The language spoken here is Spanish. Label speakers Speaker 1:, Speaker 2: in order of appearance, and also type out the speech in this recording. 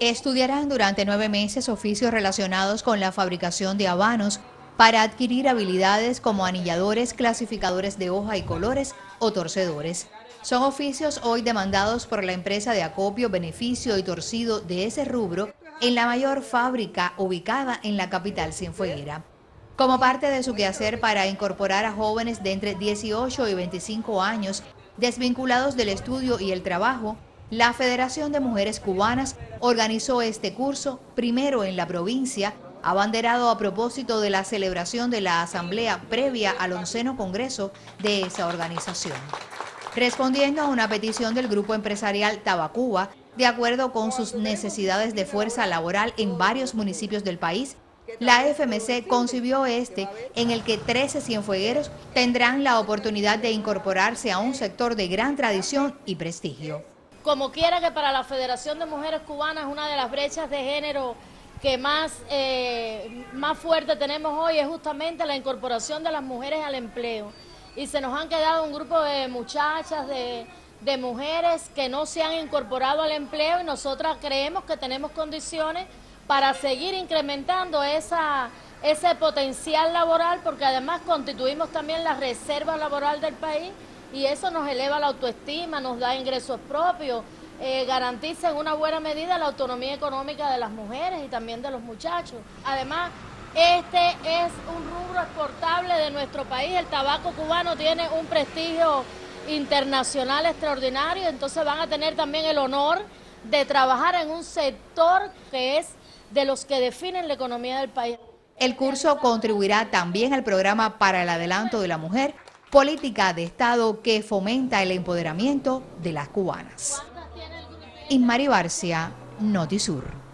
Speaker 1: Estudiarán durante nueve meses oficios relacionados con la fabricación de habanos para adquirir habilidades como anilladores, clasificadores de hoja y colores o torcedores. Son oficios hoy demandados por la empresa de acopio, beneficio y torcido de ese rubro en la mayor fábrica ubicada en la capital cienfueguera. Como parte de su quehacer para incorporar a jóvenes de entre 18 y 25 años desvinculados del estudio y el trabajo, la Federación de Mujeres Cubanas organizó este curso primero en la provincia, abanderado a propósito de la celebración de la asamblea previa al onceno congreso de esa organización. Respondiendo a una petición del grupo empresarial Tabacuba, de acuerdo con sus necesidades de fuerza laboral en varios municipios del país, la FMC concibió este en el que 13 cienfuegueros tendrán la oportunidad de incorporarse a un sector de gran tradición y prestigio.
Speaker 2: Como quiera que para la Federación de Mujeres Cubanas una de las brechas de género que más, eh, más fuerte tenemos hoy es justamente la incorporación de las mujeres al empleo. Y se nos han quedado un grupo de muchachas, de, de mujeres que no se han incorporado al empleo y nosotras creemos que tenemos condiciones para seguir incrementando esa, ese potencial laboral, porque además constituimos también la reserva laboral del país y eso nos eleva la autoestima, nos da ingresos propios, eh, garantiza en una buena medida la autonomía económica de las mujeres y también de los muchachos. Además, este es un rubro exportable de nuestro país, el tabaco cubano tiene un prestigio internacional extraordinario, entonces van a tener también el honor de trabajar en un sector que es de los que definen la economía del país.
Speaker 1: El curso contribuirá también al programa para el adelanto de la mujer, política de Estado que fomenta el empoderamiento de las cubanas. Inmari Barcia, Notisur.